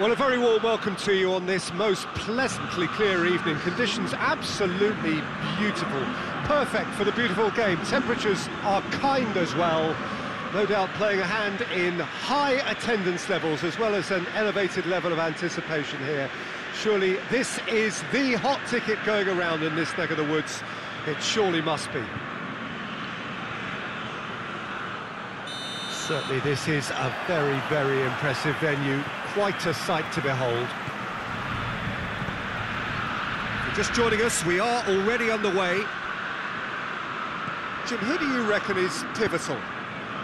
Well, a very warm welcome to you on this most pleasantly clear evening. Conditions absolutely beautiful. Perfect for the beautiful game. Temperatures are kind as well. No doubt playing a hand in high attendance levels as well as an elevated level of anticipation here. Surely this is the hot ticket going around in this neck of the woods. It surely must be. Certainly this is a very, very impressive venue. Quite a sight to behold. Just joining us, we are already underway. Jim, who do you reckon is pivotal?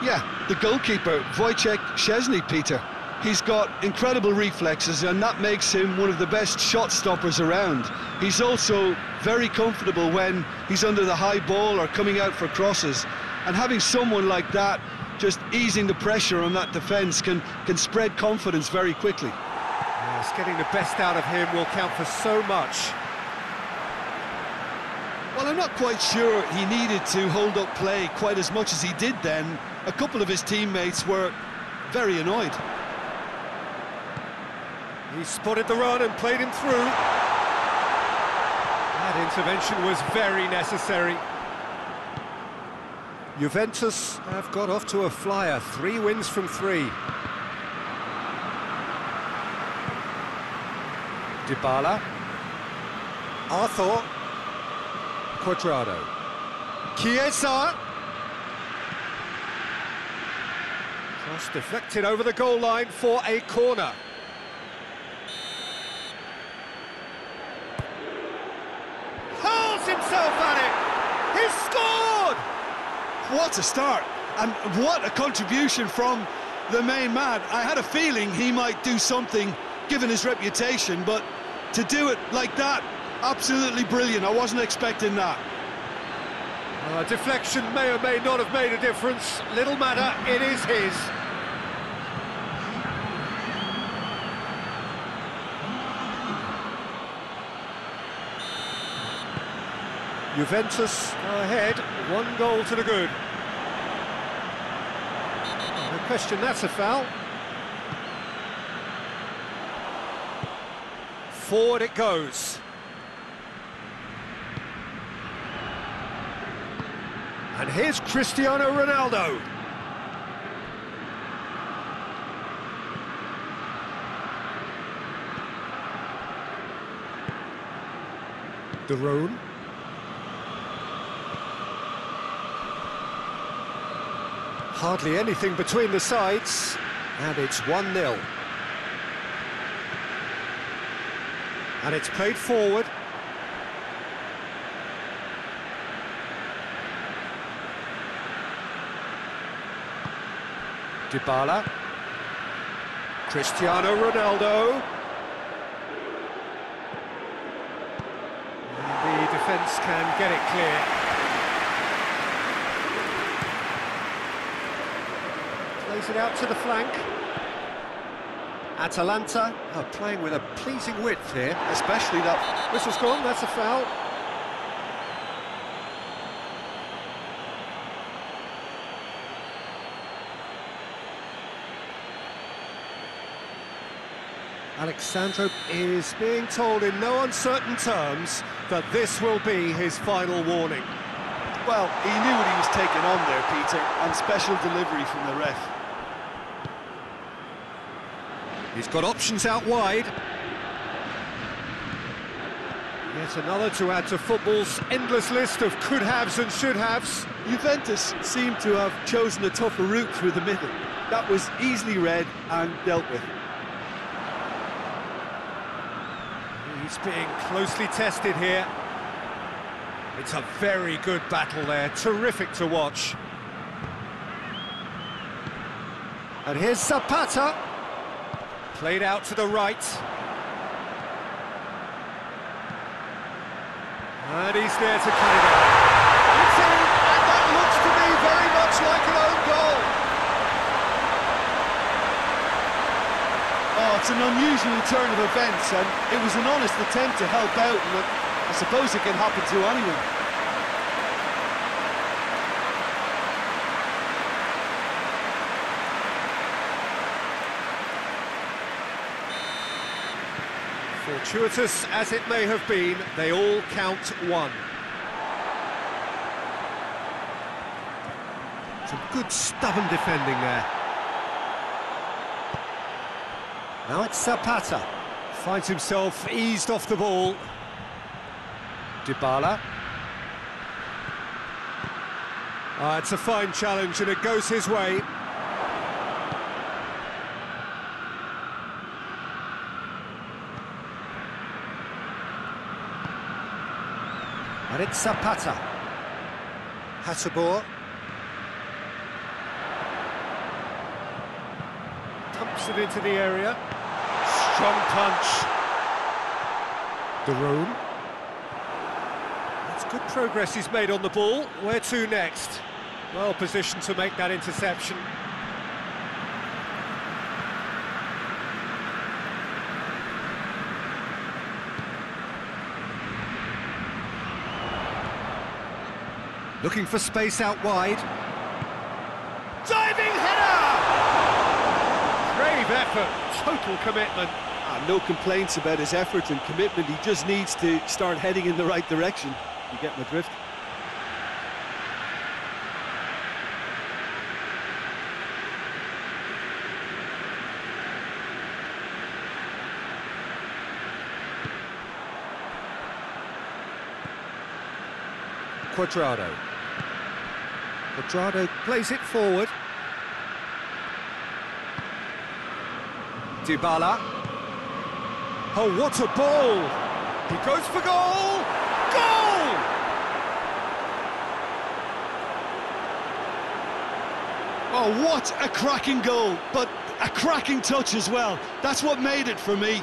Yeah, the goalkeeper, Wojciech Szczesny, Peter. He's got incredible reflexes and that makes him one of the best shot stoppers around. He's also very comfortable when he's under the high ball or coming out for crosses. And having someone like that just easing the pressure on that defence can, can spread confidence very quickly. Yes, getting the best out of him will count for so much. Well, I'm not quite sure he needed to hold up play quite as much as he did then. A couple of his teammates were very annoyed. He spotted the run and played him through. That intervention was very necessary. Juventus have got off to a flyer, three wins from three. Dybala. Arthur. Cuadrado. Chiesa. Cross deflected over the goal line for a corner. Hurls himself at it! He's scored! What a start, and what a contribution from the main man. I had a feeling he might do something, given his reputation, but to do it like that, absolutely brilliant. I wasn't expecting that. Uh, deflection may or may not have made a difference. Little matter, it is his. Juventus ahead, one goal to the good. Question, that's a foul. Forward it goes. And here's Cristiano Ronaldo. De Hardly anything between the sides, and it's 1-0. And it's played forward. Dybala. Cristiano Ronaldo. And the defence can get it clear. Plays it out to the flank. Atalanta are playing with a pleasing width here. Especially that... Whistle's gone, that's a foul. Alex Sandro is being told in no uncertain terms that this will be his final warning. Well, he knew what he was taking on there, Peter, and special delivery from the ref. He's got options out wide. Yet another to add to football's endless list of could-haves and should-haves. Juventus seemed to have chosen a tougher route through the middle. That was easily read and dealt with. He's being closely tested here. It's a very good battle there, terrific to watch. And here's Zapata. Played out to the right. And he's there to cut it out. It's in, and that looks to be very much like an own goal. Oh, it's an unusual turn of events, and it was an honest attempt to help out, and I suppose it can happen to anyone. Fortuitous as it may have been, they all count one. Some good stubborn defending there. Now it's Zapata. Finds himself eased off the ball. Dybala. Ah, it's a fine challenge and it goes his way. It's Zapata. Hateboer. Pumps it into the area. Strong punch. De Roon. That's good progress he's made on the ball. Where to next? Well positioned to make that interception. Looking for space out wide. Diving header! Brave effort, total commitment. Ah, no complaints about his effort and commitment. He just needs to start heading in the right direction. You get my drift? Cuadrado. Cuadrado plays it forward. Dybala. Oh, what a ball! He goes for goal! Goal! Oh, what a cracking goal, but a cracking touch as well. That's what made it for me.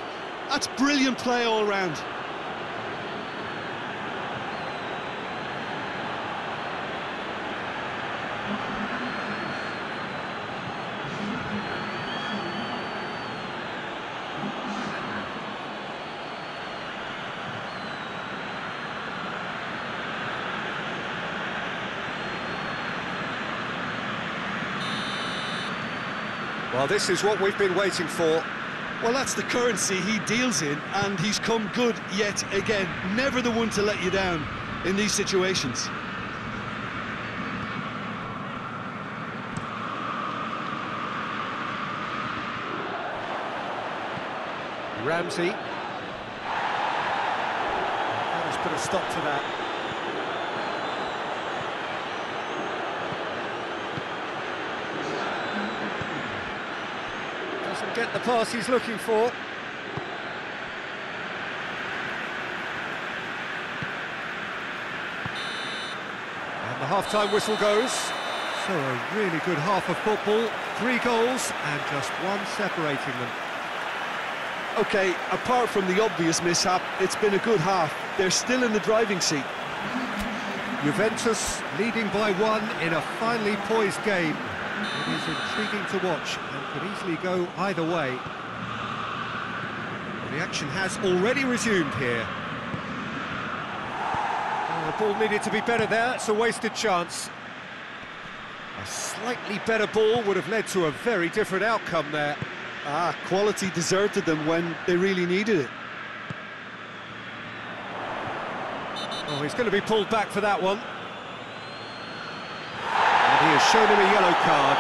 That's brilliant play all round. Well, this is what we've been waiting for. Well, that's the currency he deals in, and he's come good yet again. Never the one to let you down in these situations. Ramsey. Let's put a stop to that. Get the pass he's looking for. And the half-time whistle goes. So a really good half of football. Three goals and just one separating them. Okay, apart from the obvious mishap, it's been a good half. They're still in the driving seat. Juventus leading by one in a finely poised game. It is intriguing to watch and could easily go either way. The action has already resumed here. Oh, the ball needed to be better there, it's a wasted chance. A slightly better ball would have led to a very different outcome there. Ah, quality deserted them when they really needed it. Oh, he's going to be pulled back for that one. Shown him a yellow card.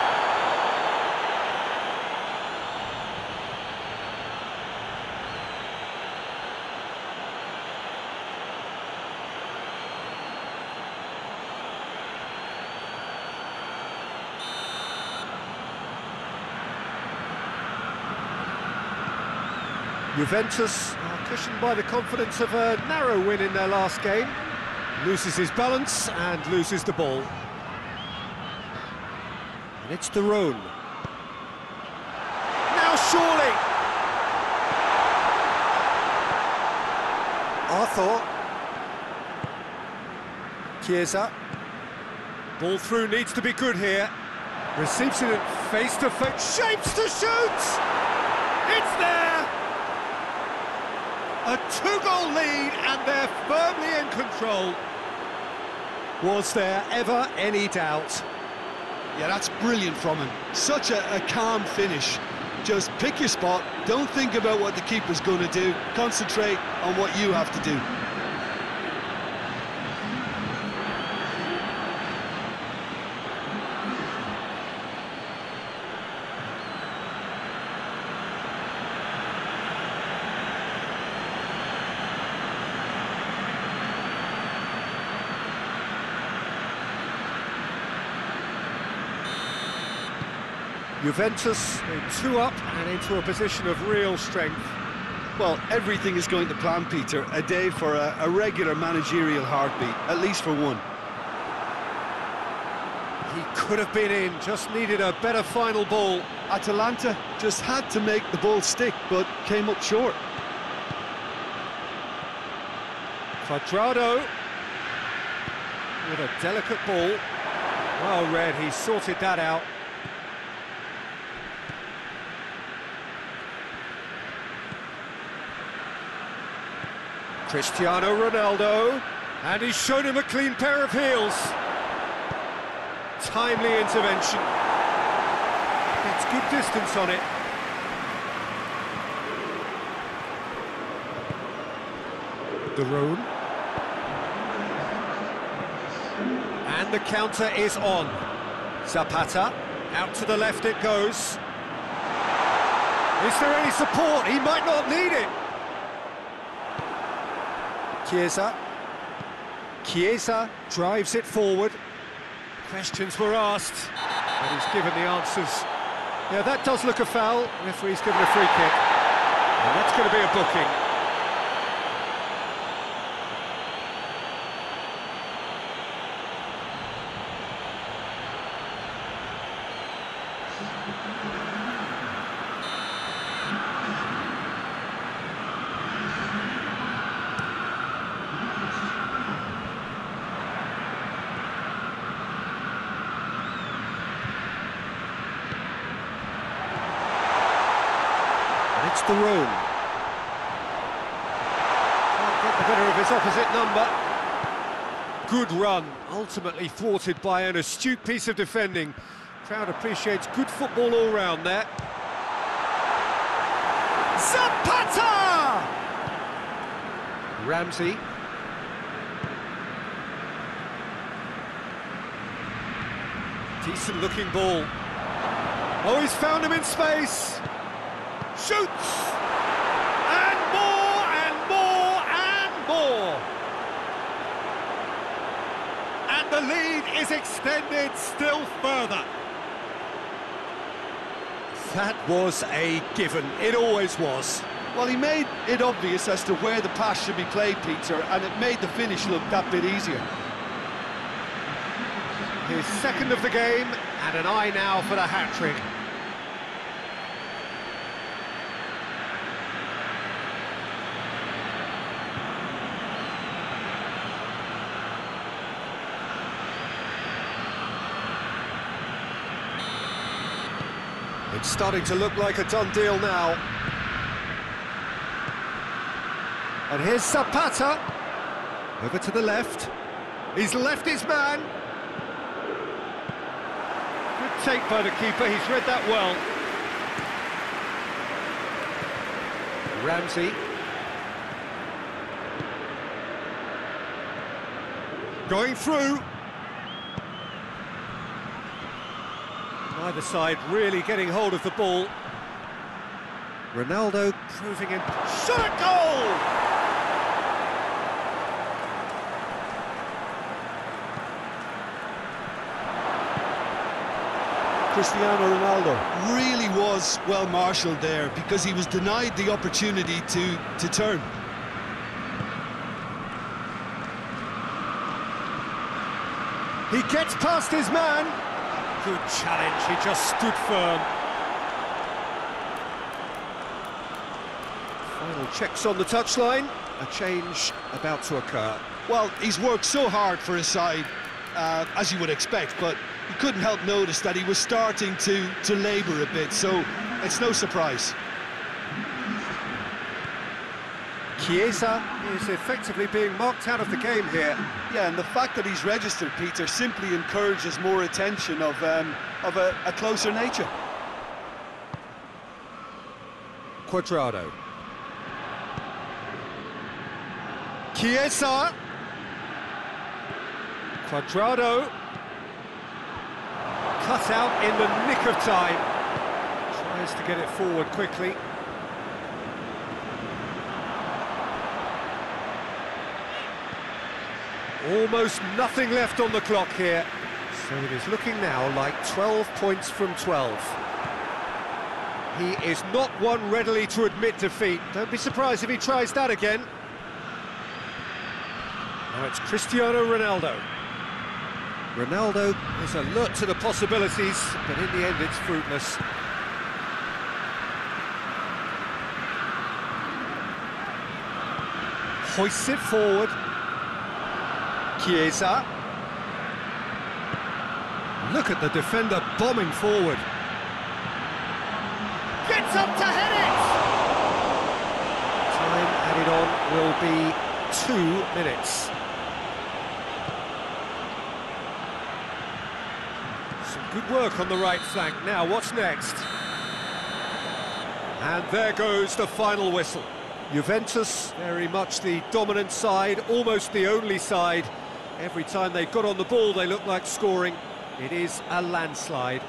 Juventus are cushioned by the confidence of a narrow win in their last game. Loses his balance and loses the ball. And it's De Roon. Now surely! Arthur. Chiesa. Ball through needs to be good here. Receives it face to face. Shapes to shoot! It's there! A two-goal lead and they're firmly in control. Was there ever any doubt? Yeah, that's brilliant from him. Such a, a calm finish. Just pick your spot, don't think about what the keeper's going to do, concentrate on what you have to do. Juventus two up and into a position of real strength. Well, everything is going to plan, Peter. A day for a, a regular managerial heartbeat, at least for one. He could have been in, just needed a better final ball. Atalanta just had to make the ball stick, but came up short. Cuadrado with a delicate ball. Well read, he sorted that out. Cristiano Ronaldo, and he's shown him a clean pair of heels. Timely intervention. Gets good distance on it. De Roon. And the counter is on. Zapata, out to the left it goes. Is there any support? He might not need it. Chiesa. Chiesa drives it forward. Questions were asked, and he's given the answers. Yeah, that does look a foul. Referee's given a free kick. And that's going to be a booking. The room. Can't get the better of his opposite number. Good run, ultimately thwarted by an astute piece of defending. Crowd appreciates good football all round there. Zapata! Ramsey. Decent looking ball. Oh, he's found him in space shoots! And more, and more, and more! And the lead is extended still further. That was a given, it always was. Well, he made it obvious as to where the pass should be played, Peter, and it made the finish look that bit easier. His second of the game, and an eye now for the hat-trick. It's starting to look like a done deal now. And here's Zapata. Over to the left. He's left his man. Good take by the keeper, he's read that well. Ramsey. Going through. Either side really getting hold of the ball. Ronaldo proving in... Shot goal! Cristiano Ronaldo really was well marshalled there because he was denied the opportunity to, to turn. He gets past his man. Good challenge, he just stood firm. Final checks on the touchline. A change about to occur. Well, he's worked so hard for his side, uh, as you would expect, but you couldn't help notice that he was starting to, to labour a bit, so it's no surprise. Chiesa is effectively being marked out of the game here. Yeah, and the fact that he's registered, Peter, simply encourages more attention of, um, of a, a closer nature. Cuadrado. Chiesa. Cuadrado. Cut out in the nick of time. Tries to get it forward quickly. Almost nothing left on the clock here. So it is looking now like 12 points from 12. He is not one readily to admit defeat. Don't be surprised if he tries that again. Now it's Cristiano Ronaldo. Ronaldo is alert to the possibilities, but in the end it's fruitless. Hoists it forward. Chiesa. Look at the defender bombing forward. Gets up to head it! Time added on will be two minutes. Some good work on the right flank. Now, what's next? And there goes the final whistle. Juventus, very much the dominant side, almost the only side. Every time they got on the ball, they looked like scoring. It is a landslide.